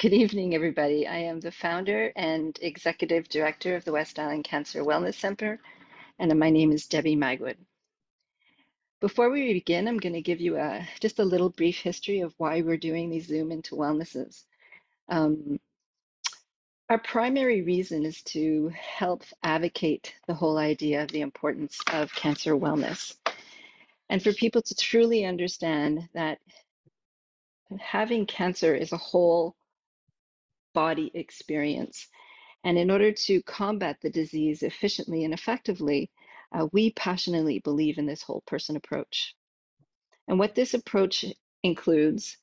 Good evening, everybody. I am the founder and executive director of the West Island Cancer Wellness Center, and my name is Debbie Magwood. Before we begin, I'm going to give you a just a little brief history of why we're doing these Zoom into Wellnesses. Um, our primary reason is to help advocate the whole idea of the importance of cancer wellness and for people to truly understand that having cancer is a whole body experience. And in order to combat the disease efficiently and effectively, uh, we passionately believe in this whole person approach. And what this approach includes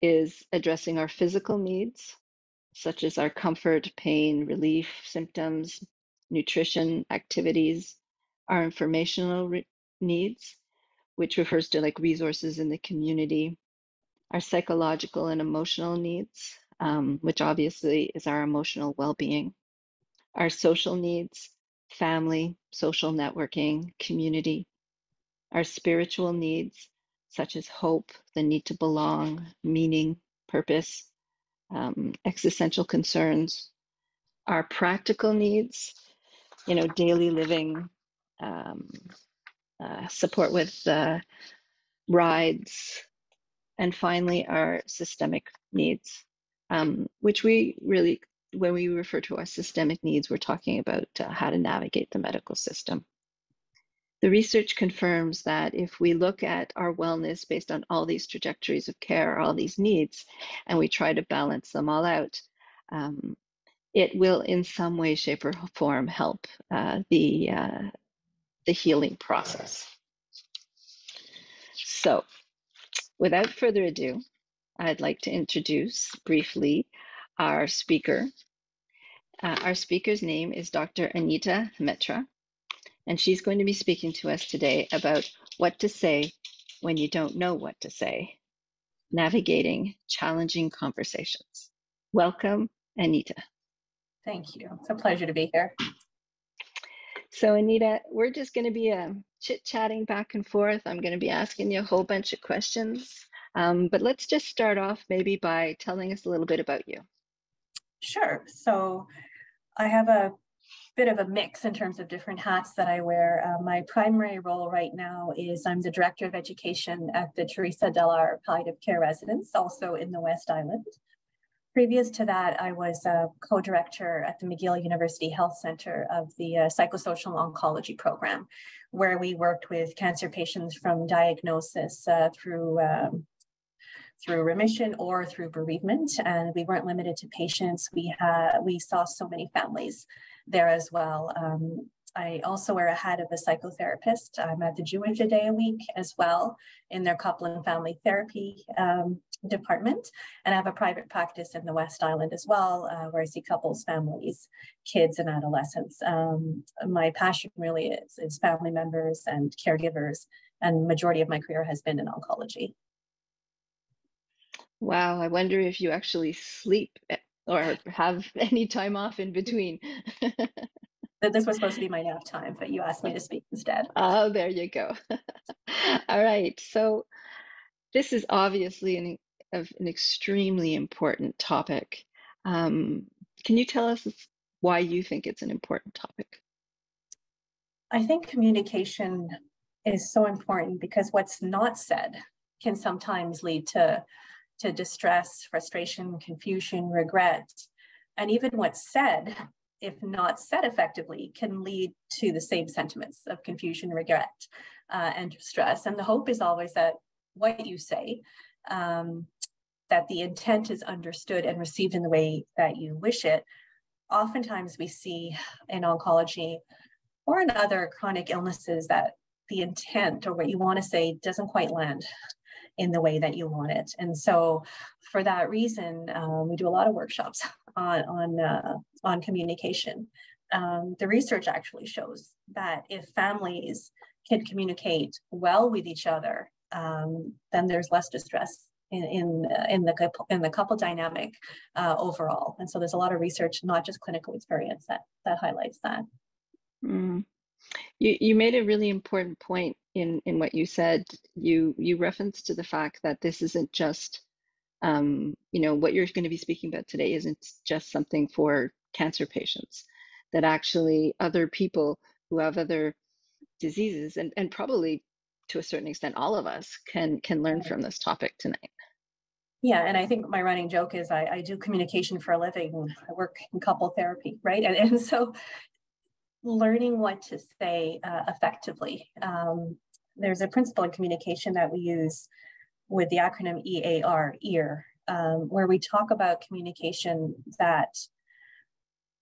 is addressing our physical needs, such as our comfort, pain, relief, symptoms, nutrition, activities, our informational re- needs, which refers to like resources in the community, our psychological and emotional needs, um, which obviously is our emotional well being, our social needs, family, social networking, community, our spiritual needs, such as hope, the need to belong, meaning, purpose, um, existential concerns, our practical needs, you know, daily living, um, uh, support with uh, rides, and finally, our systemic needs, um, which we really, when we refer to our systemic needs, we're talking about uh, how to navigate the medical system. The research confirms that if we look at our wellness based on all these trajectories of care, all these needs, and we try to balance them all out, um, it will in some way, shape, or form help uh, the, uh, the healing process. So Without further ado, I'd like to introduce briefly our speaker. Uh, our speaker's name is Dr. Anita Mehta, and she's going to be speaking to us today about what to say when you don't know what to say, navigating challenging conversations. Welcome, Anita. Thank you. It's a pleasure to be here. So, Anita, we're just going to be uh, chit chatting back and forth. I'm going to be asking you a whole bunch of questions. Um, but let's just start off maybe by telling us a little bit about you. Sure. So, I have a bit of a mix in terms of different hats that I wear. Uh, my primary role right now is I'm the Director of Education at the Teresa Dellar Palliative Care Residence, also in the West Island. Previous to that, I was a co-director at the McGill University Health Center of the uh, Psychosocial Oncology Program, where we worked with cancer patients from diagnosis uh, through um, through remission or through bereavement. And we weren't limited to patients. We had we saw so many families there as well. Um, I also wear a hat of a psychotherapist. I'm at the Jewish a day a week as well in their couple and family therapy um, department. And I have a private practice in the West Island as well, uh, where I see couples, families, kids, and adolescents. Um, my passion really is, is family members and caregivers, and majority of my career has been in oncology. Wow, I wonder if you actually sleep eh, or have any time off in between. this was supposed to be my nap time, but you asked me to speak instead. Oh, there you go. All right. So this is obviously an of an extremely important topic. Um, can you tell us why you think it's an important topic? I think communication is so important because what's not said can sometimes lead to, to distress, frustration, confusion, regret. And even what's said, if not said effectively, can lead to the same sentiments of confusion, regret, uh, and stress. And the hope is always that what you say um, that the intent is understood and received in the way that you wish it, oftentimes we see in oncology or in other chronic illnesses that the intent or what you want to say doesn't quite land in the way that you want it. And so, for that reason, um, we do a lot of workshops on on uh, on communication. Um, the research actually shows that if families can communicate well with each other, um, then there's less distress in in, uh, in the couple, in the couple dynamic uh, overall. And so there's a lot of research, not just clinical experience, that that highlights that. Mm. You you made a really important point in in what you said. You you referenced to the fact that this isn't just um, you know, what you're going to be speaking about today isn't just something for cancer patients, that actually other people who have other diseases and, and probably to a certain extent all of us can can learn from this topic tonight. Yeah, and I think my running joke is I, I do communication for a living. I work in couple therapy, right? And, and so learning what to say uh, effectively. Um, there's a principle in communication that we use with the acronym EAR, EAR, um, where we talk about communication that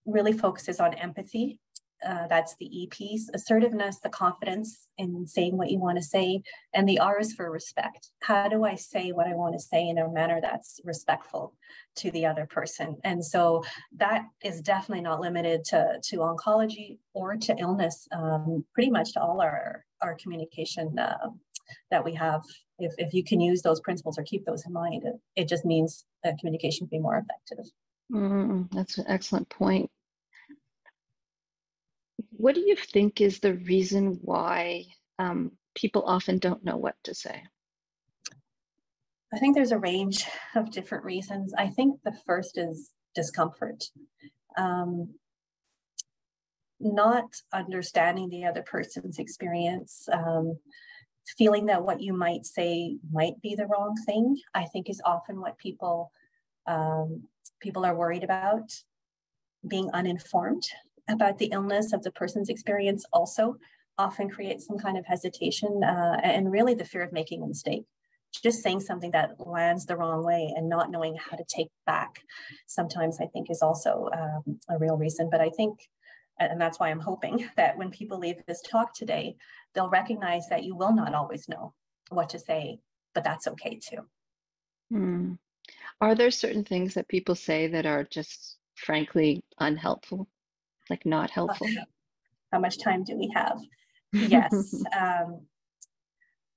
really focuses on empathy uh, that's the E piece, assertiveness, the confidence in saying what you want to say, and the R is for respect. How do I say what I want to say in a manner that's respectful to the other person? And so that is definitely not limited to, to oncology or to illness, um, pretty much to all our, our communication uh, that we have. If, if you can use those principles or keep those in mind, it, it just means that communication can be more effective. Mm, that's an excellent point. What do you think is the reason why um, people often don't know what to say? I think there's a range of different reasons. I think the first is discomfort. Um, not understanding the other person's experience, um, feeling that what you might say might be the wrong thing, I think is often what people um, people are worried about. Being uninformed about the illness of the person's experience also often creates some kind of hesitation uh, and really the fear of making a mistake. Just saying something that lands the wrong way and not knowing how to take back sometimes I think is also um, a real reason. But I think, and that's why I'm hoping that when people leave this talk today, they'll recognize that you will not always know what to say, but that's okay too. Hmm. Are there certain things that people say that are just frankly unhelpful? Like not helpful. How much time do we have? Yes. um,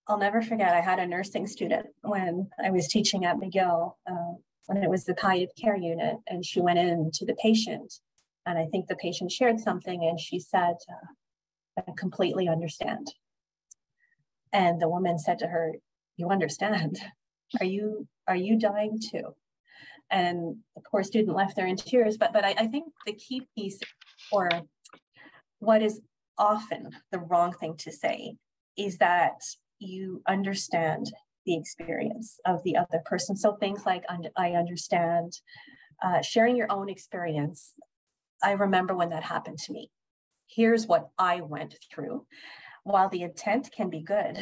I'll never forget, I had a nursing student when I was teaching at McGill, uh, when it was the palliative care unit, and she went in to the patient. And I think the patient shared something, and she said, uh, I completely understand. And the woman said to her, You understand? Are you are you dying too? And the poor student left there in tears. But but I, I think the key piece or what is often the wrong thing to say is that you understand the experience of the other person. So things like I understand, uh, sharing your own experience. I remember when that happened to me. Here's what I went through. While the intent can be good,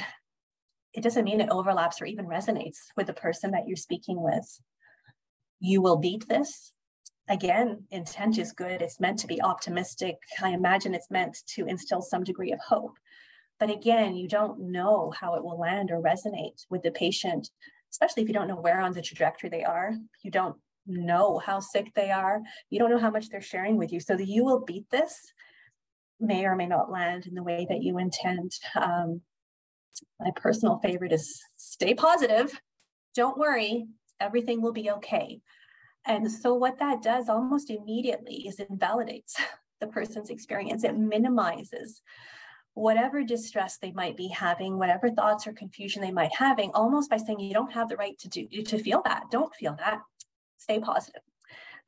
it doesn't mean it overlaps or even resonates with the person that you're speaking with. You will beat this again, intent is good. It's meant to be optimistic. I imagine it's meant to instill some degree of hope. But again, you don't know how it will land or resonate with the patient, especially if you don't know where on the trajectory they are. You don't know how sick they are. You don't know how much they're sharing with you. So the you will beat this may or may not land in the way that you intend. Um, my personal favorite is stay positive. Don't worry, everything will be okay. And so what that does almost immediately is invalidates the person's experience. It minimizes whatever distress they might be having, whatever thoughts or confusion they might having, almost by saying you don't have the right to do to feel that. Don't feel that. Stay positive.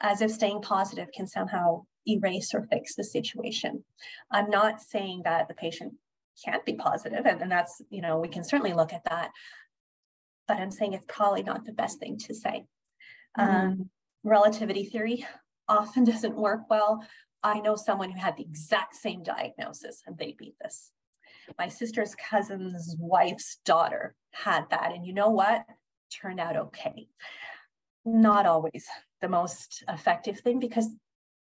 As if staying positive can somehow erase or fix the situation. I'm not saying that the patient can't be positive, and, and that's, you know, we can certainly look at that. But I'm saying it's probably not the best thing to say. Mm-hmm. Um, relativity theory often doesn't work well. I know someone who had the exact same diagnosis and they beat this. My sister's cousin's wife's daughter had that. And you know what? Turned out okay. Not always the most effective thing because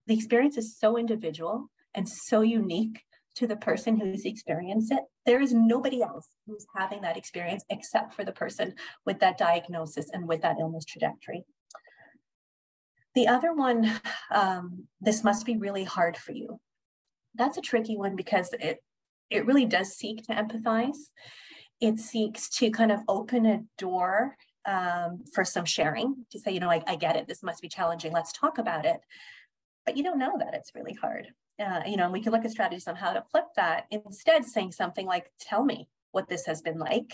the experience is so individual and so unique to the person who's experienced it. There is nobody else who's having that experience except for the person with that diagnosis and with that illness trajectory. The other one, um, this must be really hard for you. That's a tricky one because it it really does seek to empathize. It seeks to kind of open a door um, for some sharing to say, you know, I, I, get it. This must be challenging. Let's talk about it. But you don't know that it's really hard. Uh, you know, and we can look at strategies on how to flip that. Instead, saying something like, "Tell me what this has been like,"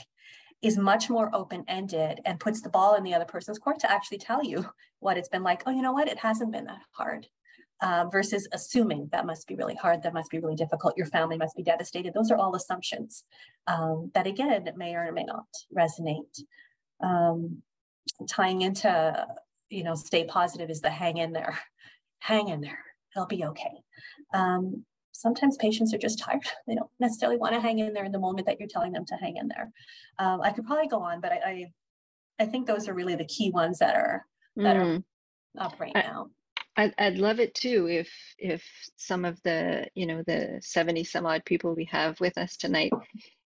is much more open-ended and puts the ball in the other person's court to actually tell you what it's been like. Oh, you know what? It hasn't been that hard. Uh, versus assuming that must be really hard, that must be really difficult, your family must be devastated. Those are all assumptions um, that, again, may or may not resonate. Um, tying into, you know, stay positive is the hang in there, hang in there, it'll be okay. Um, sometimes patients are just tired. They don't necessarily want to hang in there in the moment that you're telling them to hang in there. Um, I could probably go on, but I, I, I think those are really the key ones that are that mm. are up right I, now. I'd, I'd love it too if if some of the you know the 70 some odd people we have with us tonight,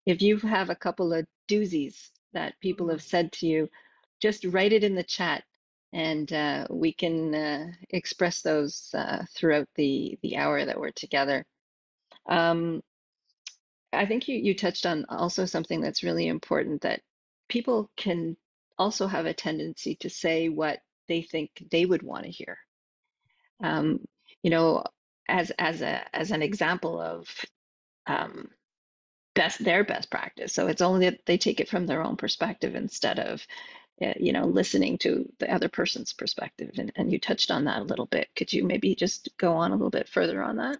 if you have a couple of doozies that people have said to you, just write it in the chat and uh, we can uh, express those uh, throughout the the hour that we're together. Um, I think you, you touched on also something that's really important that people can also have a tendency to say what they think they would want to hear. Um, you know, as as a as an example of um, best their best practice. So it's only that they take it from their own perspective instead of uh, you know listening to the other person's perspective. And, and you touched on that a little bit. Could you maybe just go on a little bit further on that?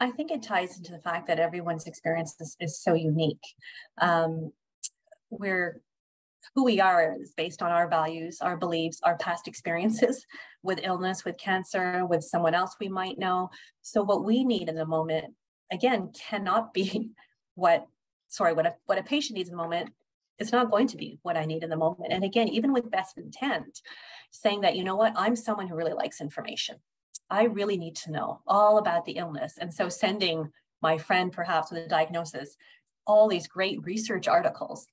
I think it ties into the fact that everyone's experience is, is so unique. Um, we're who we are is based on our values, our beliefs, our past experiences with illness, with cancer, with someone else we might know. So what we need in the moment, again, cannot be what, sorry, what a, what a patient needs in the moment. It's not going to be what I need in the moment. And again, even with best intent, saying that, you know what, I'm someone who really likes information. I really need to know all about the illness. And so sending my friend, perhaps with a diagnosis, all these great research articles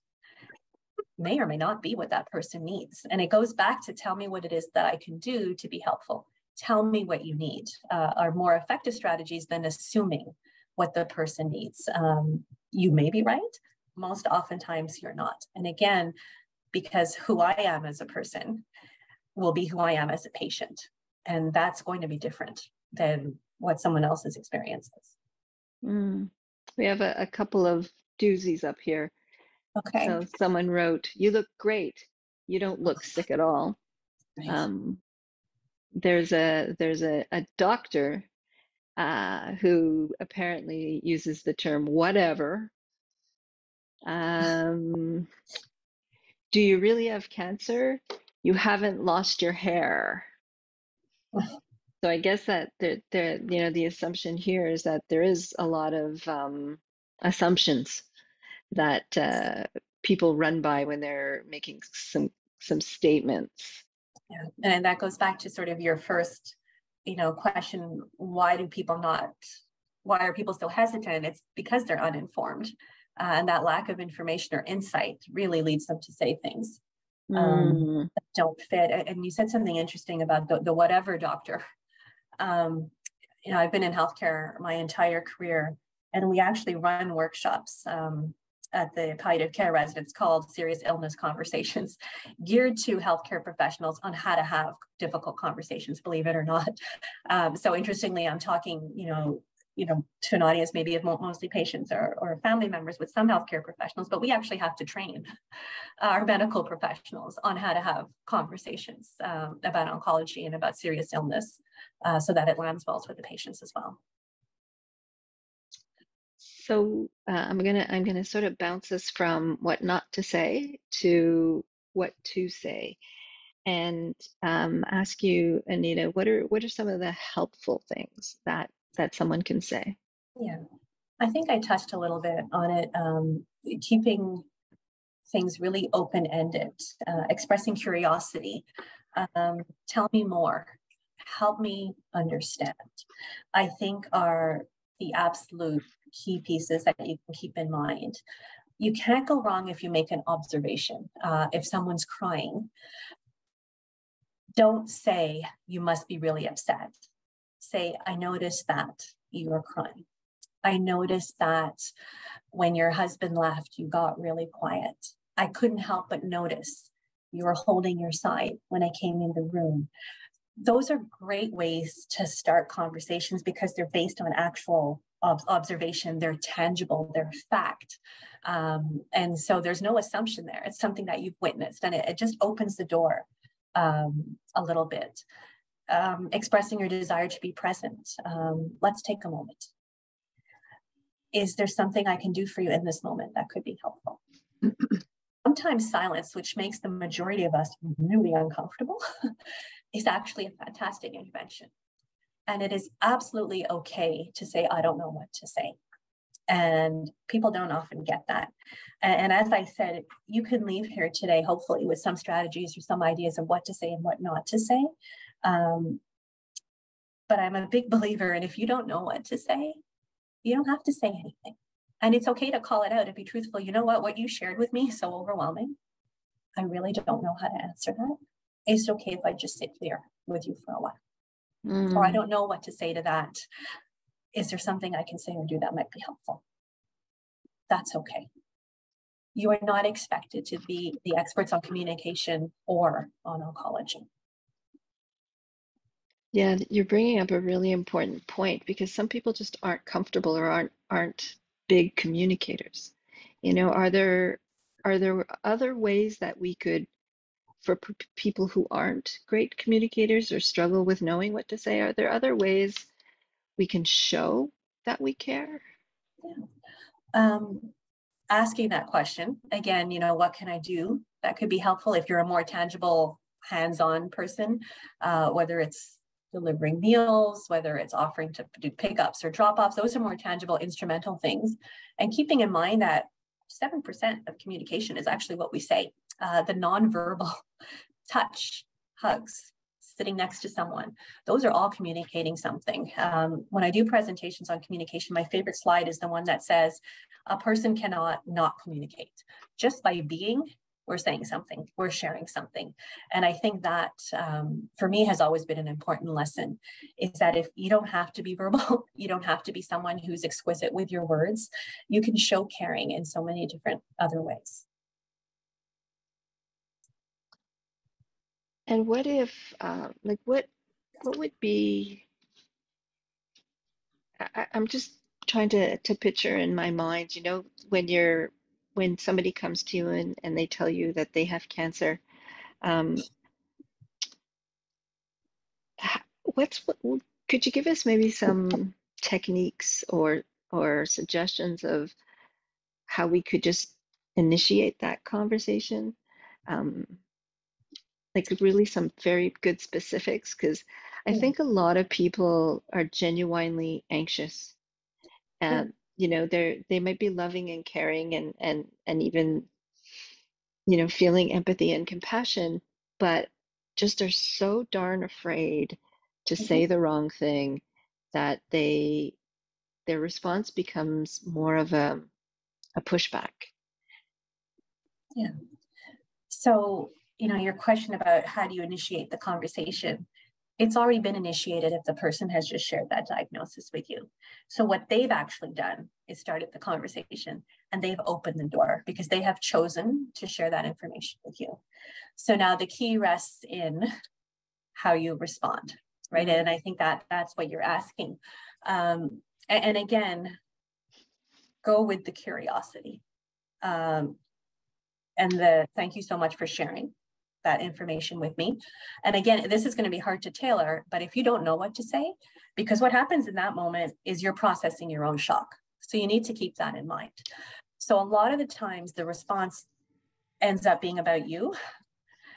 may or may not be what that person needs. And it goes back to tell me what it is that I can do to be helpful. Tell me what you need uh, are more effective strategies than assuming what the person needs. Um, you may be right. Most oftentimes you're not. And again, because who I am as a person will be who I am as a patient. And that's going to be different than what someone else's experience is. Mm. We have a, a couple of doozies up here. Okay. So someone wrote, "You look great. You don't look sick at all." Nice. Um, there's a there's a, a doctor uh, who apparently uses the term "whatever." Um, do you really have cancer? You haven't lost your hair. So I guess that there, there, you know, the assumption here is that there is a lot of um, assumptions that uh, people run by when they're making some some statements. Yeah, and that goes back to sort of your first, you know, question: Why do people not? Why are people so hesitant? It's because they're uninformed, uh, and that lack of information or insight really leads them to say things um, mm. that don't fit. And you said something interesting about the, the whatever doctor. Um, you know, I've been in healthcare my entire career, and we actually run workshops um, at the palliative care residence called Serious Illness Conversations, geared to healthcare professionals on how to have difficult conversations, believe it or not. Um, so interestingly, I'm talking, you know, you know, to an audience maybe of mostly patients or, or family members with some healthcare professionals, but we actually have to train our medical professionals on how to have conversations um, about oncology and about serious illness uh, so that it lands well with the patients as well. So uh, I'm gonna I'm gonna sort of bounce us from what not to say to what to say, and um, ask you, Anita, what are what are some of the helpful things that that someone can say? Yeah, I think I touched a little bit on it. Um, keeping things really open ended, uh, expressing curiosity. Um, tell me more. Help me understand. I think are the absolute key pieces that you can keep in mind. You can't go wrong if you make an observation. Uh, if someone's crying, don't say, you must be really upset. Say, I noticed that you were crying. I noticed that when your husband left, you got really quiet. I couldn't help but notice you were holding your side when I came in the room. those are great ways to start conversations because they're based on actual ob- observation, they're tangible, they're fact. Um, and so there's no assumption there. It's something that you've witnessed, and it, it just opens the door um, a little bit. Um, expressing your desire to be present. Um, let's take a moment. Is there something I can do for you in this moment that could be helpful? Sometimes silence, which makes the majority of us really uncomfortable, is actually a fantastic intervention. And it is absolutely okay to say, I don't know what to say. And people don't often get that. And, and, as I said, you can leave here today, hopefully, with some strategies or some ideas of what to say and what not to say. Um, but I'm a big believer in if you don't know what to say, you don't have to say anything. And it's okay to call it out and be truthful. You know what? What you shared with me is so overwhelming. I really don't know how to answer that. It's okay if I just sit here with you for a while? Mm. Or I don't know what to say to that. Is there something I can say or do that might be helpful? That's okay. You are not expected to be the experts on communication or on oncology. Yeah, you're bringing up a really important point because some people just aren't comfortable or aren't aren't big communicators. You know, are there are there other ways that we could for p- people who aren't great communicators or struggle with knowing what to say? Are there other ways we can show that we care? Yeah. Um, asking that question again, you know, what can I do that could be helpful if you're a more tangible, hands on person, uh, whether it's delivering meals, whether it's offering to do pickups or drop offs, those are more tangible, instrumental things. And keeping in mind that 7% of communication is actually what we say uh, the nonverbal touch, hugs, sitting next to someone. Those are all communicating something. Um, when I do presentations on communication, my favorite slide is the one that says a person cannot not communicate. Just by being, we're saying something, we're sharing something. And I think that um, for me has always been an important lesson is that if you don't have to be verbal, you don't have to be someone who's exquisite with your words, you can show caring in so many different other ways. And what if, uh, like, what what would be? I, I'm just trying to to picture in my mind, you know, when you're when somebody comes to you and, and they tell you that they have cancer, um, what's what, could you give us maybe some techniques or or suggestions of how we could just initiate that conversation? Um, like really some very good specifics because I yeah. think a lot of people are genuinely anxious and. You know they're they might be loving and caring and and and even you know feeling empathy and compassion but just are so darn afraid to mm-hmm. say the wrong thing that they their response becomes more of a a pushback yeah so you know, your question about how do you initiate the conversation, it's already been initiated if the person has just shared that diagnosis with you. So what they've actually done is started the conversation and they've opened the door because they have chosen to share that information with you. So now the key rests in how you respond, right? And I think that that's what you're asking. Um, and, and again, go with the curiosity. Um, and the thank you so much for sharing that information with me. And again, this is going to be hard to tailor, but if you don't know what to say, because what happens in that moment is you're processing your own shock. So you need to keep that in mind. So a lot of the times the response ends up being about you.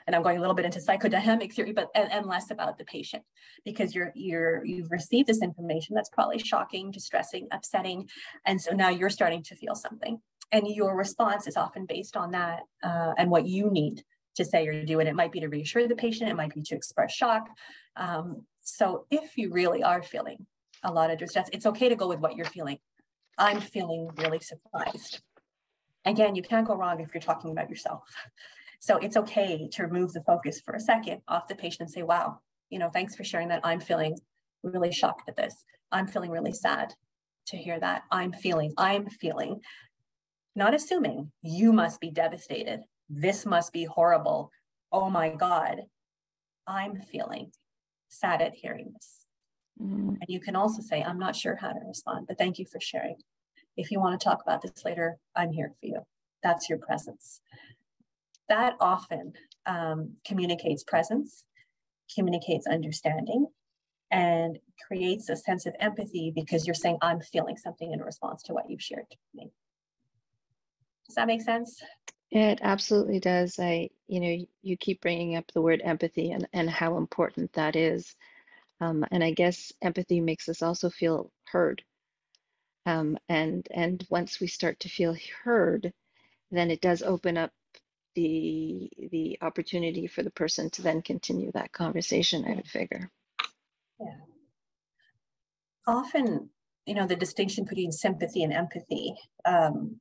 And I'm going a little bit into psychodynamic theory, but and, and less about the patient because you're you're you've received this information that's probably shocking, distressing, upsetting, and so now you're starting to feel something, and your response is often based on that uh, and what you need to say or do. And it might be to reassure the patient, it might be to express shock. Um, so if you really are feeling a lot of distress, it's okay to go with what you're feeling. I'm feeling really surprised. Again, you can't go wrong if you're talking about yourself. So it's okay to remove the focus for a second off the patient and say, wow, you know, thanks for sharing that. I'm feeling really shocked at this. I'm feeling really sad to hear that. I'm feeling, I'm feeling, not assuming you must be devastated this must be horrible. Oh my God, I'm feeling. sad at hearing this. Mm. And you can also say, I'm not sure how to respond, but thank you for sharing. If you want to talk about this later, I'm here for you. That's your presence. That often um, communicates presence, communicates understanding, and creates a sense of empathy because you're saying, I'm feeling something in response to what you've shared with me. Does that make sense? It absolutely does. I, you know, you keep bringing up the word empathy and, and how important that is. Um, and I guess empathy makes us also feel heard. Um, and and once we start to feel heard, then it does open up the the opportunity for the person to then continue that conversation. I would figure. Yeah. Often, you know, the distinction between sympathy and empathy um,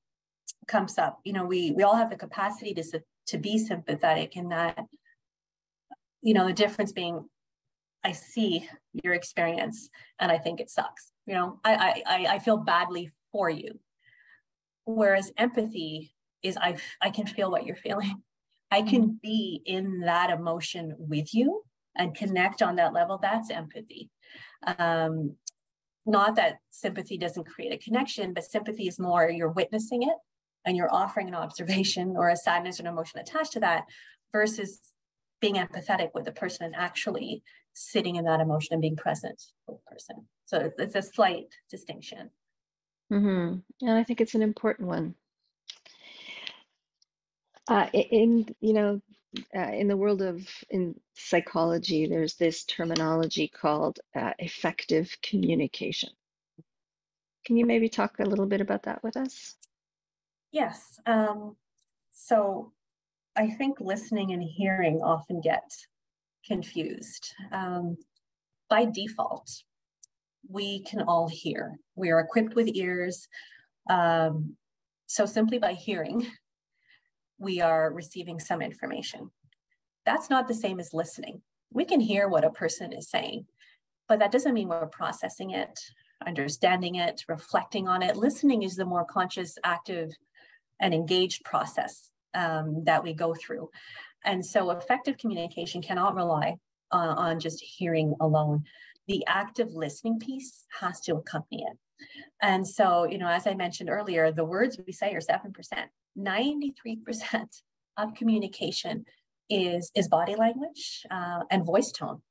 comes up. You know, we we all have the capacity to to be sympathetic, and that, you know, the difference being, I see your experience, and I think it sucks. You know, I I I feel badly for you. Whereas empathy is I I can feel what you're feeling. I can mm-hmm. be in that emotion with you and connect on that level, that's empathy. Um, not that sympathy doesn't create a connection, but sympathy is more you're witnessing it and you're offering an observation or a sadness or an emotion attached to that versus being empathetic with the person and actually sitting in that emotion and being present with the person. So it's a slight distinction. Mm-hmm. And I think it's an important one. Uh, in you know uh, in the world of in psychology, there's this terminology called uh, effective communication. Can you maybe talk a little bit about that with us? Yes. Um, so I think listening and hearing often get confused. Um, by default, we can all hear. We are equipped with ears. Um, so simply by hearing, we are receiving some information. That's not the same as listening. We can hear what a person is saying, but that doesn't mean we're processing it, understanding it, reflecting on it. Listening is the more conscious, active, and engaged process um, that we go through. And so effective communication cannot rely uh, on just hearing alone. The active listening piece has to accompany it. And so, you know, as I mentioned earlier, the words we say are 7%. 93% of communication is, is body language uh, and voice tone.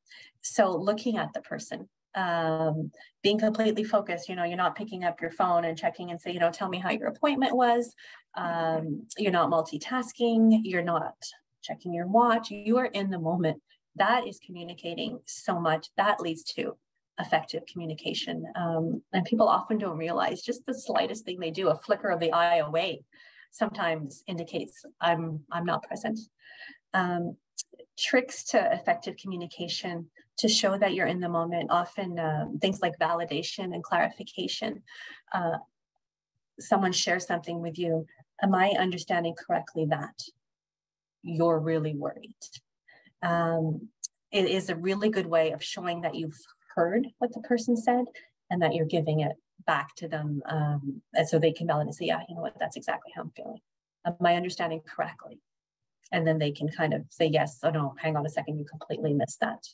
So looking at the person, um, being completely focused, you know, you're not picking up your phone and checking and say, you know, tell me how your appointment was. Um, you're not multitasking. You're not checking your watch. You are in the moment. That is communicating so much. That leads to effective communication. Um, and people often don't realize just the slightest thing they do, a flicker of the eye away, sometimes indicates I'm I'm not present. Um, tricks to effective communication to show that you're in the moment. Often uh, things like validation and clarification. Uh, someone shares something with you. Am I understanding correctly that you're really worried? Um, it is a really good way of showing that you've heard what the person said and that you're giving it back to them um, and so they can validate and say yeah you know what? That's exactly how i'm feeling. Am i understanding correctly? And then they can kind of say yes oh no hang on a second you completely missed that.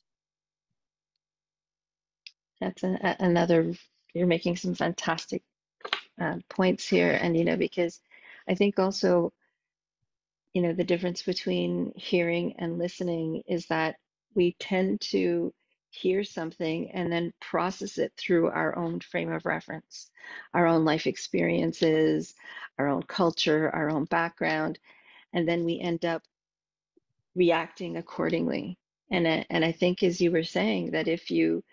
That's a, another you're making some fantastic uh, points here and you know because i think also you know the difference between hearing and listening is that we tend to hear something and then process it through our own frame of reference, our own life experiences, our own culture, our own background, and then we end up reacting accordingly. And, and I think, as you were saying, that if you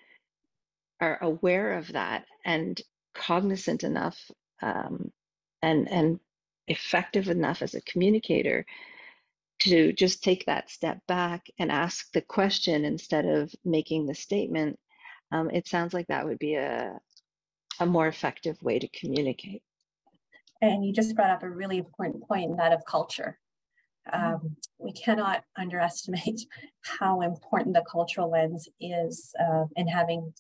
are aware of that and cognizant enough um, and, and effective enough as a communicator to just take that step back and ask the question instead of making the statement, um, it sounds like that would be a, a more effective way to communicate. And you just brought up a really important point, that of culture. Mm-hmm. Um, we cannot underestimate how important the cultural lens is uh, in having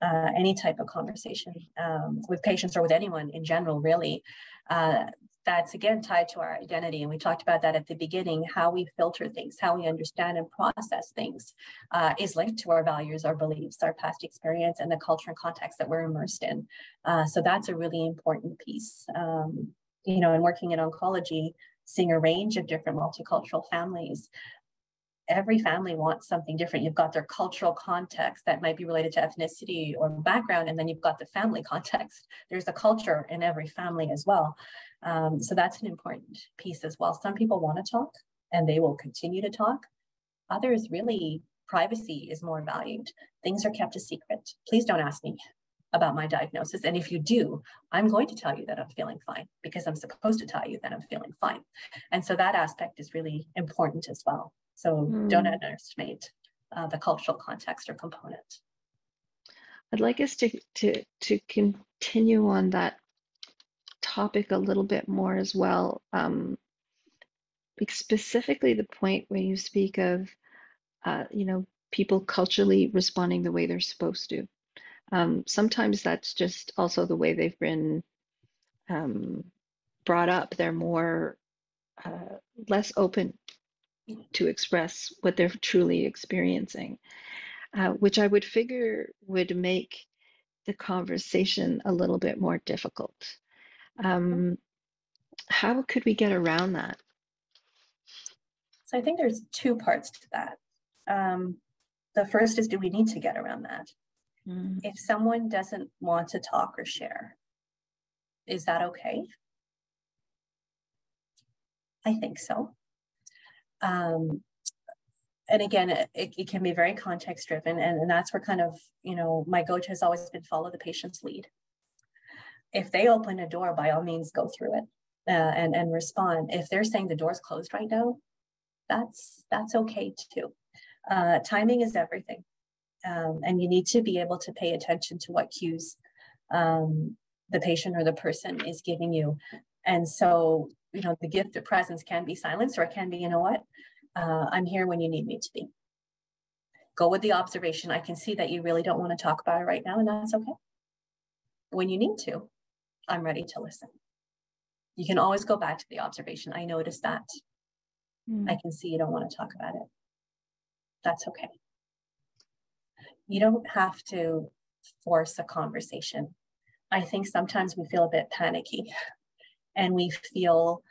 uh, any type of conversation um, with patients or with anyone in general, really. Uh, that's again tied to our identity. And we talked about that at the beginning how we filter things, how we understand and process things uh, is linked to our values, our beliefs, our past experience, and the culture and context that we're immersed in. Uh, so that's a really important piece. Um, you know, in working in oncology, seeing a range of different multicultural families, every family wants something different. You've got their cultural context that might be related to ethnicity or background, and then you've got the family context. There's a culture in every family as well. Um, so that's an important piece as well. Some people want to talk and they will continue to talk. Others really, privacy is more valued. Things are kept a secret. Please don't ask me about my diagnosis. And if you do, I'm going to tell you that I'm feeling fine because I'm supposed to tell you that I'm feeling fine. And so that aspect is really important as well. So mm. don't underestimate uh, the cultural context or component. I'd like us to, to, to continue on that topic a little bit more as well. Um, specifically the point where you speak of, uh, you know, people culturally responding the way they're supposed to. Um, sometimes that's just also the way they've been um, brought up. They're more uh, less open to express what they're truly experiencing, uh, which I would figure would make the conversation a little bit more difficult. Um, how could we get around that? So I think there's two parts to that. Um, the first is do we need to get around that? Mm. If someone doesn't want to talk or share, is that okay? I think so. Um, and again, it, it can be very context driven, and, and that's where kind of, you know, my go to has always been follow the patient's lead if they open a door, by all means, go through it uh, and and respond. If they're saying the door's closed right now, that's that's okay too. Uh, timing is everything, um, and you need to be able to pay attention to what cues um, the patient or the person is giving you. And so, you know, the gift of presence can be silence, or it can be, you know what, uh, I'm here when you need me to be. Go with the observation. I can see that you really don't want to talk about it right now, and that's okay. When you need to, I'm ready to listen. You can always go back to the observation. I noticed that. Mm. I can see you don't want to talk about it. That's okay. You don't have to force a conversation. I think sometimes we feel a bit panicky and we feel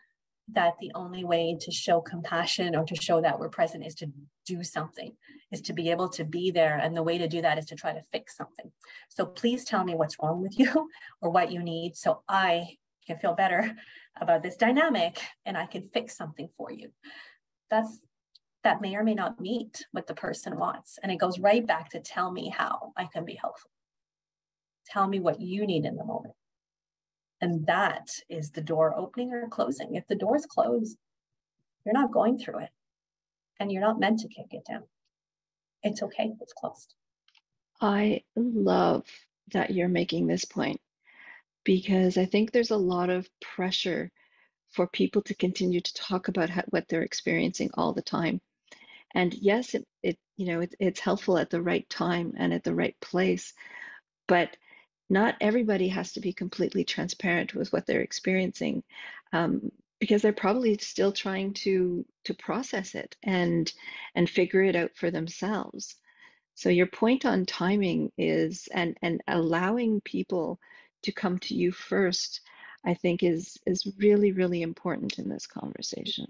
that the only way to show compassion or to show that we're present is to do something, is to be able to be there. And the way to do that is to try to fix something. So please tell me what's wrong with you or what you need so I can feel better about this dynamic and I can fix something for you. That's that may or may not meet what the person wants. And it goes right back to tell me how I can be helpful. Tell me what you need in the moment. And that is the door opening or closing. If the door's closed, you're not going through it and you're not meant to kick it down. It's okay if it's closed. I love that you're making this point because I think there's a lot of pressure for people to continue to talk about how, what they're experiencing all the time. And yes, it, it you know it, it's helpful at the right time and at the right place, but not everybody has to be completely transparent with what they're experiencing um, because they're probably still trying to to process it and and figure it out for themselves. So your point on timing is and and allowing people to come to you first i think is is really really important in this conversation.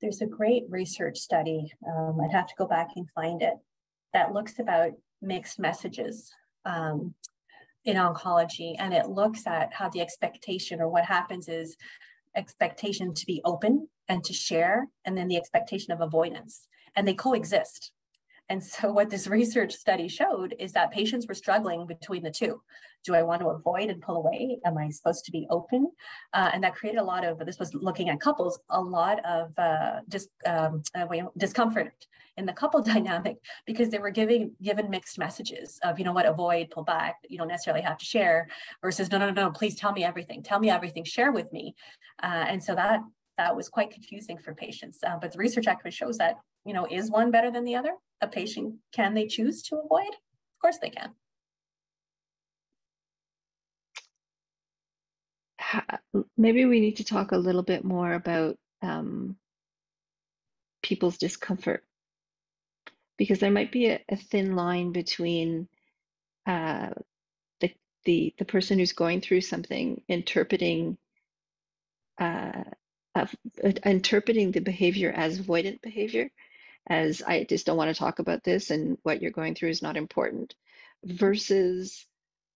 There's a great research study um, i'd have to go back and find it that looks about mixed messages um, in oncology and it looks at how the expectation or what happens is expectation to be open and to share and then the expectation of avoidance. And they coexist and so what this research study showed is that patients were struggling between the two. Do i want to avoid and pull away? Am i supposed to be open? Uh, and that created a lot of this was looking at couples a lot of uh, dis, um, discomfort in the couple dynamic because they were giving given mixed messages of you know what avoid pull back you don't necessarily have to share versus no no no, no please tell me everything. Tell me everything. Share with me. Uh, and so that that was quite confusing for patients. Uh, but the research actually shows that, you know, is one better than the other? A patient, can they choose to avoid? Of course they can. Maybe we need to talk a little bit more about um, people's discomfort because there might be a, a thin line between uh, the, the the person who's going through something interpreting uh, uh, interpreting the behavior as avoidant behavior as I just don't want to talk about this and what you're going through is not important versus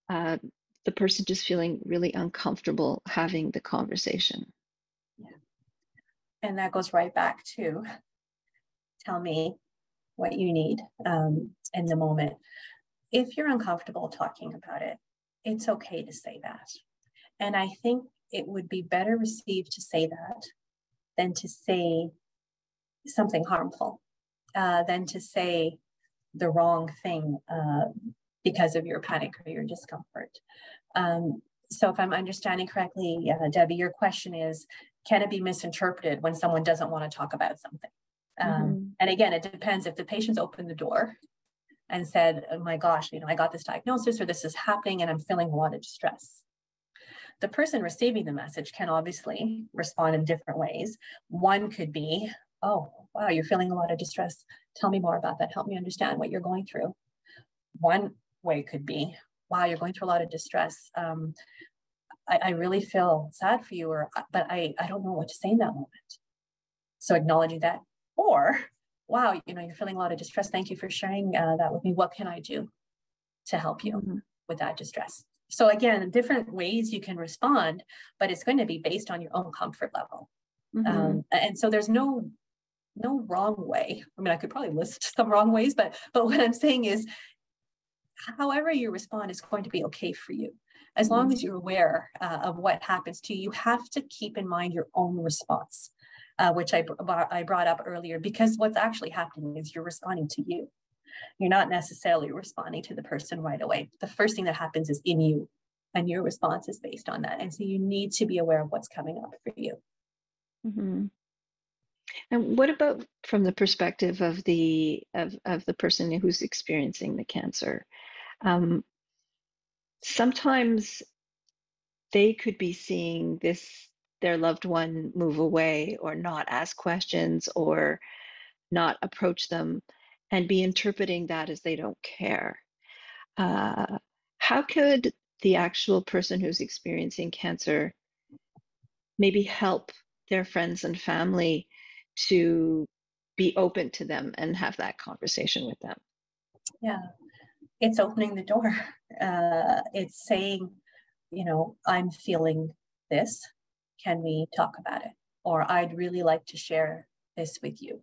uh, the person just feeling really uncomfortable having the conversation. Yeah. And that goes right back to tell me what you need um, in the moment. If you're uncomfortable talking about it, it's okay to say that. And I think it would be better received to say that than to say something harmful, uh, than to say the wrong thing uh, because of your panic or your discomfort. Um, so, if I'm understanding correctly, uh, Debbie, your question is can it be misinterpreted when someone doesn't want to talk about something? Um, mm-hmm. And again, it depends if the patient's opened the door and said, Oh my gosh, you know, I got this diagnosis or this is happening and I'm feeling a lot of distress. The person receiving the message can obviously respond in different ways. One could be, Oh, wow, you're feeling a lot of distress. Tell me more about that. Help me understand what you're going through. One way could be, wow, you're going through a lot of distress. Um, I, I, really feel sad for you, or but I, I don't know what to say in that moment. So acknowledging that, or wow, you know, you're feeling a lot of distress. Thank you for sharing uh, that with me. What can I do to help you mm-hmm. with that distress? So again, different ways you can respond, but it's going to be based on your own comfort level. Mm-hmm. Um, and so there's no no wrong way. I mean, I could probably list some wrong ways, but but what I'm saying is however you respond is going to be okay for you. As long mm-hmm. as you're aware uh, of what happens to you, you have to keep in mind your own response, uh, which I, I brought up earlier, because what's actually happening is you're responding to you. You're not necessarily responding to the person right away. The first thing that happens is in you, and your response is based on that. And so you need to be aware of what's coming up for you. Mm-hmm. And what about from the perspective of the of, of the person who's experiencing the cancer? Um, sometimes they could be seeing this their loved one move away or not ask questions or not approach them and be interpreting that as they don't care. Uh, how could the actual person who's experiencing cancer maybe help their friends and family to be open to them and have that conversation with them? Yeah, it's opening the door. Uh, it's saying, you know, I'm feeling this. Can we talk about it? Or I'd really like to share this with you.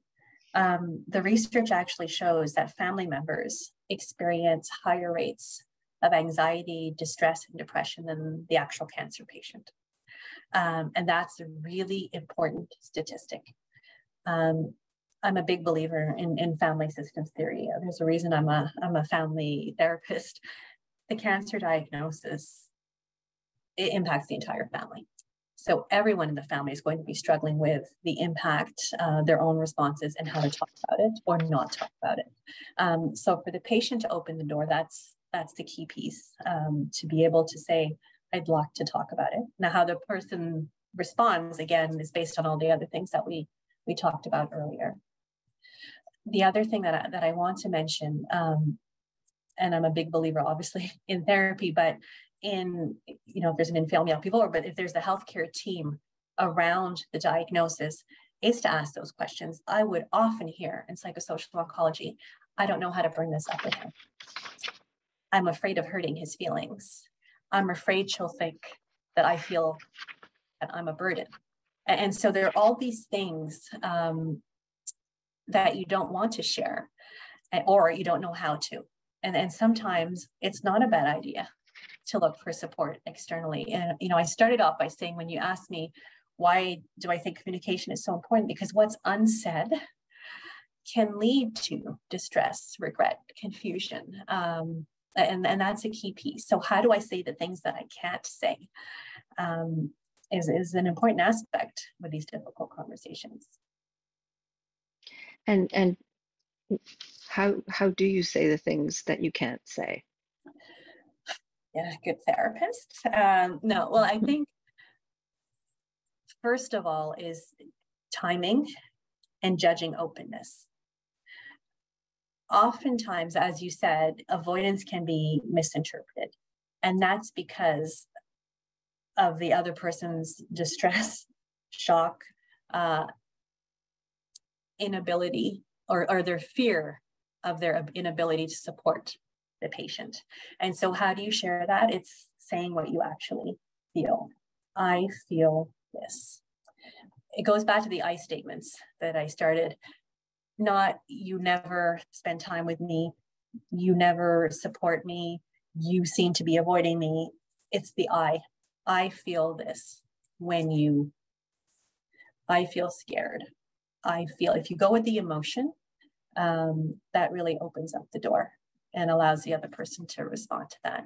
Um, the research actually shows that family members experience higher rates of anxiety, distress, and depression than the actual cancer patient. Um, and that's a really important statistic. Um, I'm a big believer in, in family systems theory. There's a reason I'm a I'm a family therapist. The cancer diagnosis it impacts the entire family. So everyone in the family is going to be struggling with the impact, uh, their own responses, and how to talk about it or not talk about it. Um, so for the patient to open the door, that's that's the key piece um, to be able to say, "I'd like to talk about it." Now, how the person responds again is based on all the other things that we we talked about earlier. The other thing that I, that I want to mention, um, and I'm a big believer, obviously, in therapy, but in, you know, if there's an infirmary people, but if there's a healthcare team around the diagnosis, is to ask those questions. I would often hear in psychosocial oncology, I don't know how to bring this up with him. I'm afraid of hurting his feelings. I'm afraid she'll think that I feel that I'm a burden. And so there are all these things um, that you don't want to share or you don't know how to. And, and sometimes it's not a bad idea to look for support externally. And, you know, I started off by saying when you asked me, why do I think communication is so important? Because what's unsaid can lead to distress, regret, confusion. Um, and, and that's a key piece. So, how do I say the things that I can't say? Um, is, is an important aspect with these difficult conversations. And and how how do you say the things that you can't say? Yeah, good therapist. Um, no, well, I think first of all is timing and judging openness. Oftentimes, as you said, avoidance can be misinterpreted. And that's because of the other person's distress, shock, uh, inability, or, or their fear of their inability to support the patient. And so, how do you share that? It's saying what you actually feel. I feel this. It goes back to the I statements that I started. Not you never spend time with me, you never support me, you seem to be avoiding me. It's the I. I feel this when you, I feel scared. I feel, if you go with the emotion, um, that really opens up the door and allows the other person to respond to that.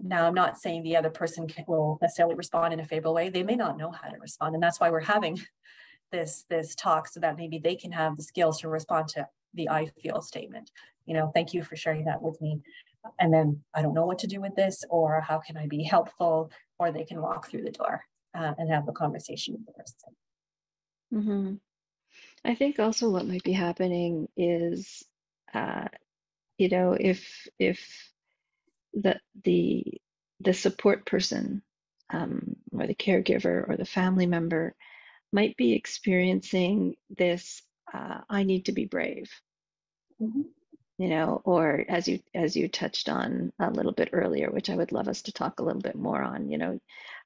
Now, I'm not saying the other person can, will necessarily respond in a favorable way. They may not know how to respond, and that's why we're having this this talk so that maybe they can have the skills to respond to the I feel statement. You know, thank you for sharing that with me. And then I don't know what to do with this, or how can I be helpful? Or they can walk through the door uh, and have a conversation with the person. Mm-hmm. I think also what might be happening is, uh, you know, if if the the the support person um, or the caregiver or the family member might be experiencing this uh, i need to be brave mm-hmm. you know or as you as you touched on a little bit earlier which i would love us to talk a little bit more on you know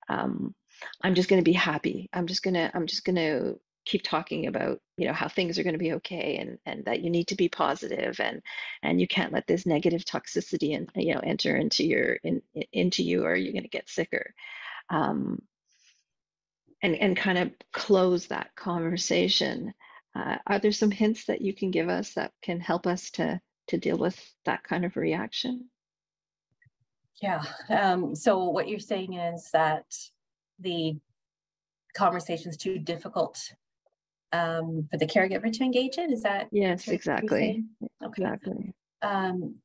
um, i'm just going to be happy i'm just going to i'm just going to keep talking about you know how things are going to be okay and and that you need to be positive and and you can't let this negative toxicity and you know enter into your in, into you or you're going to get sicker. Um, and and kind of close that conversation. Uh, are there some hints that you can give us that can help us to to deal with that kind of reaction? Yeah um, so what you're saying is that the conversation is too difficult um, for the caregiver to engage in? Is that yes exactly. okay. exactly. Um,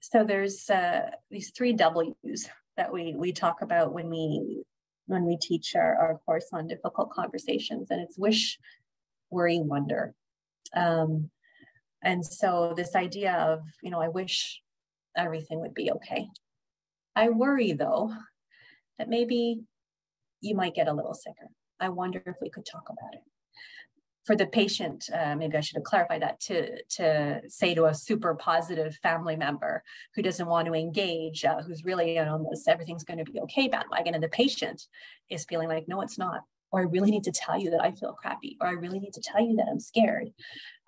so there's uh, these three w's that we we talk about when we when we teach our, our course on difficult conversations and it's wish worry wonder. Um, and so this idea of you know i wish everything would be okay. I worry though that maybe you might get a little sicker. I wonder if we could talk about it for the patient, uh, maybe I should have clarified that to to say to a super positive family member who doesn't want to engage, uh, who's really on this everything's going to be okay bandwagon, and the patient is feeling like no, it's not, or I really need to tell you that I feel crappy, or I really need to tell you that I'm scared.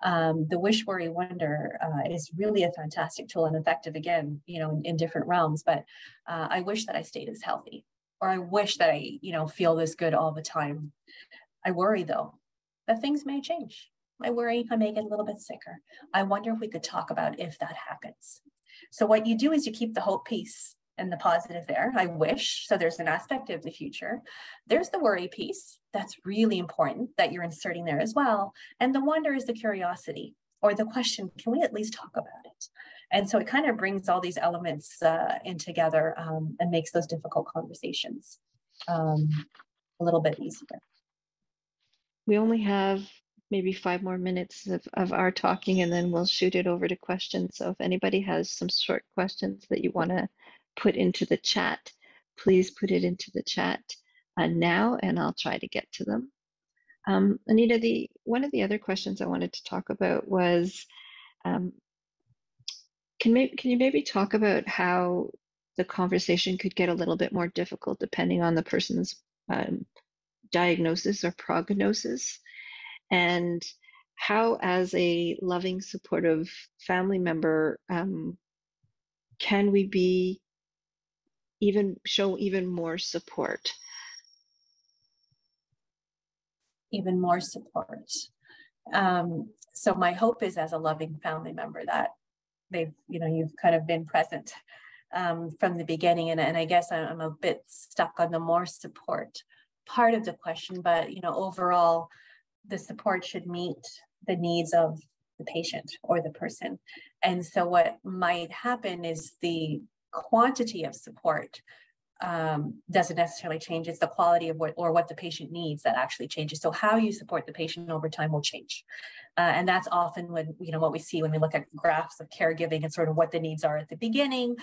Um, the wish, worry, wonder uh, is really a fantastic tool and effective again, you know, in, in different realms. But uh, I wish that I stayed as healthy, or I wish that I, you know, feel this good all the time. I worry though that things may change. I worry I may get a little bit sicker. I wonder if we could talk about if that happens. So, what you do is you keep the hope piece and the positive there. I wish. So, there's an aspect of the future. There's the worry piece. That's really important that you're inserting there as well. And the wonder is the curiosity or the question can we at least talk about it? And so, it kind of brings all these elements uh, in together um, and makes those difficult conversations um, a little bit easier we only have maybe five more minutes of, of our talking and then we'll shoot it over to questions. So if anybody has some short questions that you want to put into the chat, please put it into the chat uh, now and I'll try to get to them. Um, Anita, the one of the other questions I wanted to talk about was, um, can, maybe, can you maybe talk about how the conversation could get a little bit more difficult depending on the person's um, diagnosis or prognosis and how as a loving supportive family member um, can we be even show even more support? Even more support. Um, so my hope is as a loving family member that they've you know you've kind of been present um, from the beginning and, and i guess I'm a bit stuck on the more support part of the question, but you know, overall, the support should meet the needs of the patient or the person. And so what might happen is the quantity of support um, doesn't necessarily change. It's the quality of what or what the patient needs that actually changes. So how you support the patient over time will change. Uh, and that's often when, you know, what we see when we look at graphs of caregiving and sort of what the needs are at the beginning,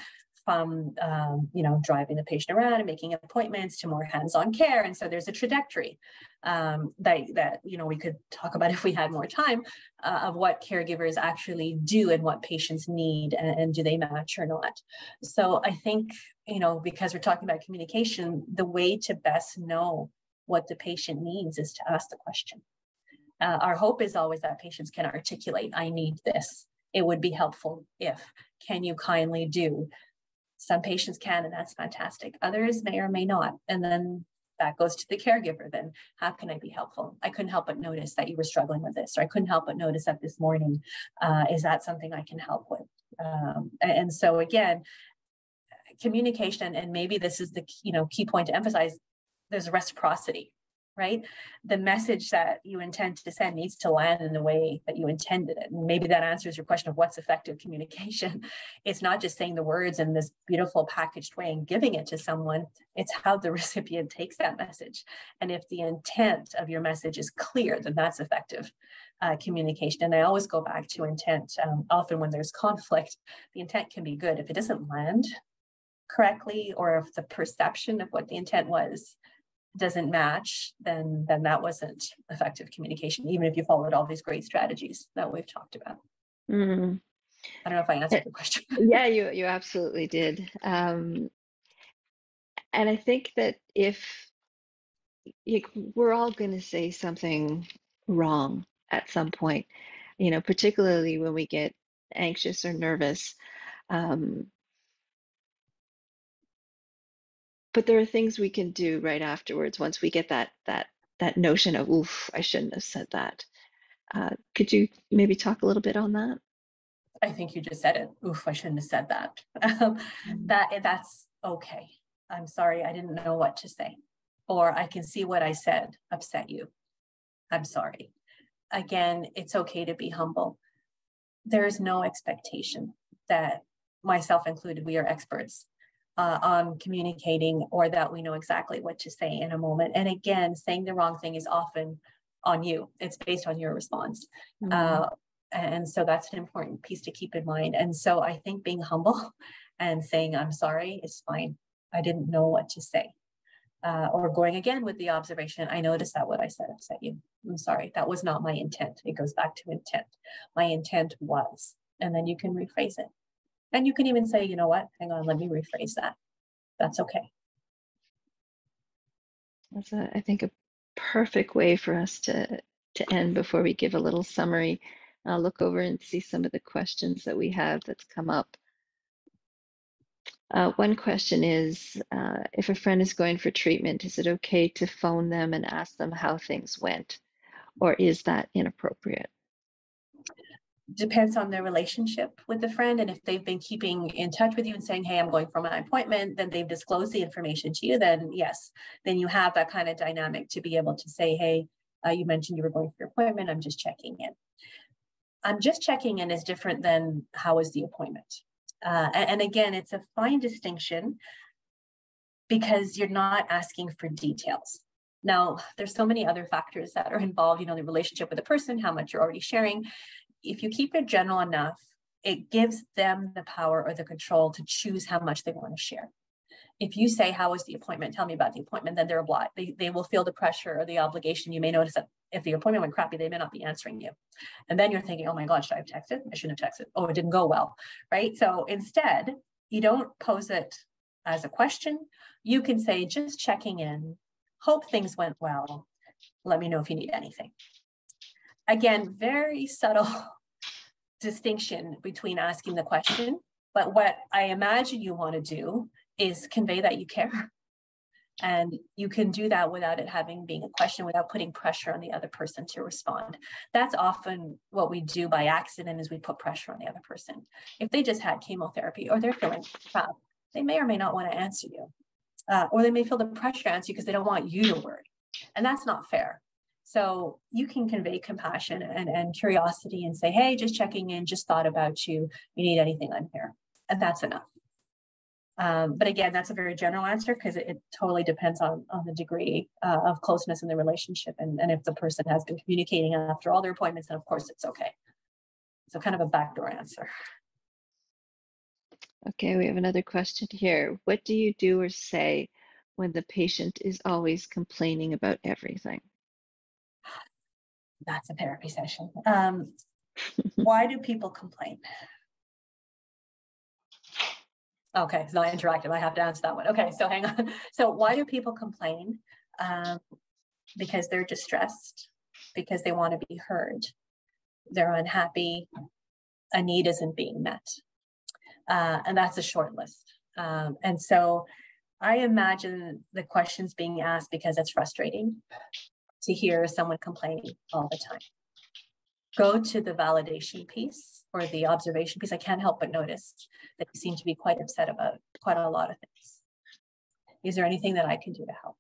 from um, you know driving the patient around and making appointments to more hands-on care. And so there's a trajectory um, that that you know we could talk about if we had more time uh, of what caregivers actually do and what patients need and, and do they match or not. So i think you know because we're talking about communication the way to best know what the patient needs is to ask the question. Uh, our hope is always that patients can articulate i need this. It would be helpful if. Can you kindly do some patients can, and that's fantastic. Others may or may not. And then that goes to the caregiver then how can i be helpful i couldn't help but notice that you were struggling with this or i couldn't help but notice that this morning uh, is that something i can help with um, and so again communication and maybe this is the you know key point to emphasize there's reciprocity right? The message that you intend to send needs to land in the way that you intended it. And maybe that answers your question of what's effective communication. It's not just saying the words in this beautiful packaged way and giving it to someone, it's how the recipient takes that message. And if the intent of your message is clear, then that's effective uh, communication. And I always go back to intent. Um, often when there's conflict, the intent can be good. If it doesn't land correctly, or if the perception of what the intent was doesn't match, then then that wasn't effective communication, even if you followed all these great strategies that we've talked about. Mm. I don't know if I answered the question. yeah, you you absolutely did. Um, and I think that if you, we're all going to say something wrong at some point, you know, particularly when we get anxious or nervous. Um, but there are things we can do right afterwards once we get that that that notion of oof i shouldn't have said that. Uh, could you maybe talk a little bit on that? I think you just said it. Oof i shouldn't have said that. Mm-hmm. that that's okay. I'm sorry i didn't know what to say. Or i can see what i said upset you. I'm sorry. Again it's okay to be humble. There is no expectation that myself included we are experts uh, on communicating or that we know exactly what to say in a moment. And again, saying the wrong thing is often on you, it's based on your response. Mm-hmm. Uh, and so that's an important piece to keep in mind. And so I think being humble and saying, I'm sorry, is fine. I didn't know what to say. Uh, or going again with the observation, I noticed that what I said upset you. I'm sorry, that was not my intent. It goes back to intent. My intent was, and then you can rephrase it. And you can even say, you know what, hang on, let me rephrase that. That's okay. That's, a, I think, a perfect way for us to, to end before we give a little summary. I'll look over and see some of the questions that we have that's come up. Uh, one question is, uh, if a friend is going for treatment, is it okay to phone them and ask them how things went? Or is that inappropriate? Depends on their relationship with the friend. And if they've been keeping in touch with you and saying, hey, I'm going for my appointment, then they've disclosed the information to you, then yes, then you have that kind of dynamic to be able to say, hey, uh, you mentioned you were going for your appointment. I'm just checking in. I'm just checking in is different than how was the appointment. Uh, and, and again, it's a fine distinction because you're not asking for details. Now, there's so many other factors that are involved, you know, the relationship with the person, how much you're already sharing if you keep it general enough, it gives them the power or the control to choose how much they want to share. If you say, How was the appointment? Tell me about the appointment, then they're obliged. They, they will feel the pressure or the obligation. You may notice that if the appointment went crappy, they may not be answering you. And then you're thinking, Oh my God, should I have texted? I shouldn't have texted. Oh, it didn't go well. Right. So instead, you don't pose it as a question. You can say, Just checking in, hope things went well. Let me know if you need anything again, very subtle distinction between asking the question. But what I imagine you want to do is convey that you care. And you can do that without it having being a question, without putting pressure on the other person to respond. That's often what we do by accident is we put pressure on the other person. If they just had chemotherapy or they're feeling crap, they may or may not want to answer you. Uh, or they may feel the pressure to answer you because they don't want you to worry. And that's not fair. So you can convey compassion and, and curiosity and say, hey, just checking in, just thought about you. You need anything, I'm here. And that's enough. Um, but again, that's a very general answer because it, it, totally depends on, on the degree uh, of closeness in the relationship. And, and if the person has been communicating after all their appointments, then of course it's okay. So kind of a backdoor answer. Okay, we have another question here. What do you do or say when the patient is always complaining about everything? That's a therapy session. Um, why do people complain? Okay, it's not interactive. I have to answer that one. Okay, so hang on. So why do people complain? Um, because they're distressed, because they want to be heard, they're unhappy, a need isn't being met. Uh, and that's a short list. Um, and so I imagine the questions being asked because it's frustrating to hear someone complaining all the time. Go to the validation piece or the observation piece. I can't help but notice that you seem to be quite upset about quite a lot of things. Is there anything that I can do to help?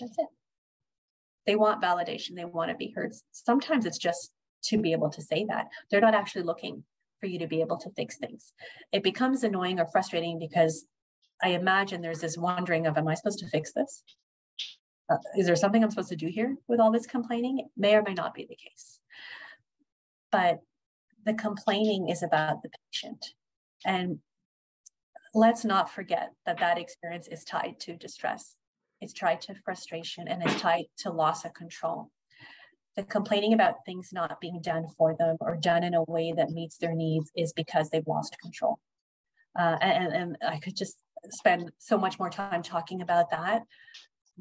That's it. They want validation, they want to be heard. Sometimes it's just to be able to say that. They're not actually looking for you to be able to fix things. It becomes annoying or frustrating because I imagine there's this wondering of, am I supposed to fix this? Uh, is there something I'm supposed to do here with all this complaining? It may or may not be the case. But the complaining is about the patient. And let's not forget that that experience is tied to distress. It's tied to frustration and it's tied to loss of control the complaining about things not being done for them or done in a way that meets their needs is because they've lost control. Uh, and, and I could just spend so much more time talking about that.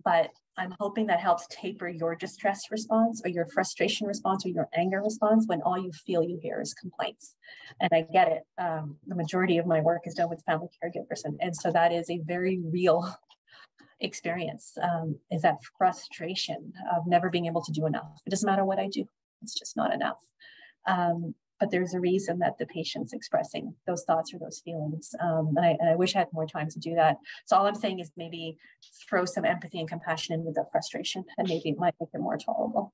But I'm hoping that helps taper your distress response or your frustration response or your anger response when all you feel you hear is complaints. And I get it. Um, the majority of my work is done with family caregivers. And, and so that is a very real experience um, is that frustration of never being able to do enough. It doesn't matter what I do, it's just not enough. Um, but there's a reason that the patient's expressing those thoughts or those feelings. Um, and, I, and, I, wish I had more time to do that. So all I'm saying is maybe throw some empathy and compassion in with the frustration, and maybe it might make it more tolerable.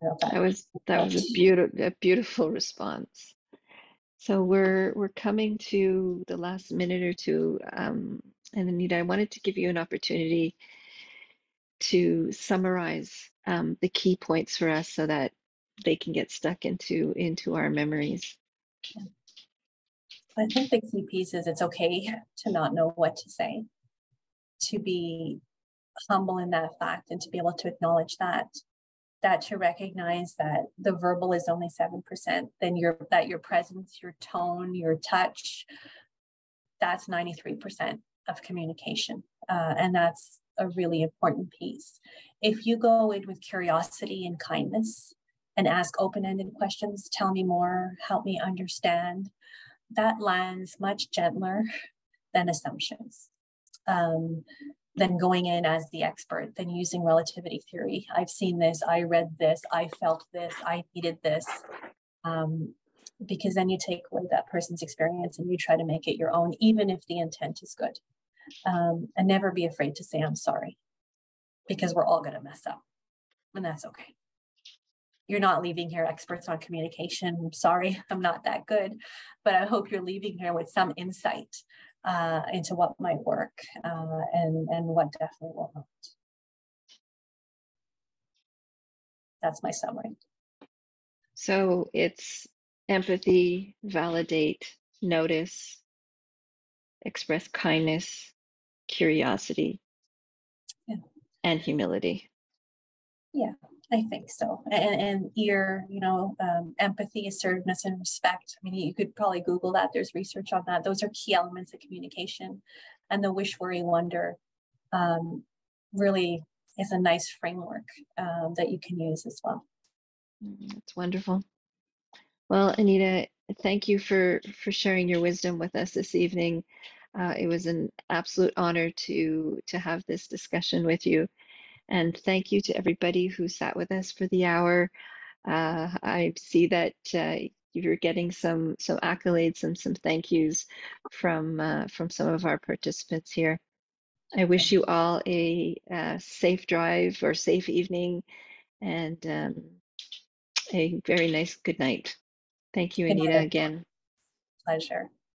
That, was that was a beautiful a beautiful response. So we're we're coming to the last minute or two. Um, and Anita, I wanted to give you an opportunity to summarize um, the key points for us so that they can get stuck into into our memories. I think the key piece is it's okay to not know what to say, to be humble in that fact and to be able to acknowledge that that to recognize that the verbal is only 7% then your that your presence your tone your touch that's 93% of communication. Uh, and that's a really important piece. If you go in with curiosity and kindness and ask open ended questions, tell me more, help me understand, that lands much gentler than assumptions. Um, than going in as the expert, than using relativity theory. I've seen this, I read this, I felt this, I needed this. Um, because then you take away that person's experience and you try to make it your own, even if the intent is good um, and never be afraid to say i'm sorry because we're all going to mess up and that's okay you're not leaving here experts on communication i'm sorry i'm not that good but i hope you're leaving here with some insight uh, into what might work uh, and and what definitely will not that's my summary so it's empathy validate notice express kindness curiosity yeah. and humility. Yeah, I think so. And, and ear, you know, um, empathy, assertiveness, and respect. I mean, you could probably Google that. There's research on that. Those are key elements of communication. And the wish, worry, wonder um, really is a nice framework um, that you can use as well. Mm, that's wonderful. Well, Anita, thank you for for sharing your wisdom with us this evening. Uh, it was an absolute honor to to have this discussion with you, and thank you to everybody who sat with us for the hour. Uh, I see that uh, you're getting some some accolades and some thank yous from uh, from some of our participants here. I wish you all a, a uh, safe drive or safe evening, and um, a very nice good night. Thank you, Anita, again. pleasure.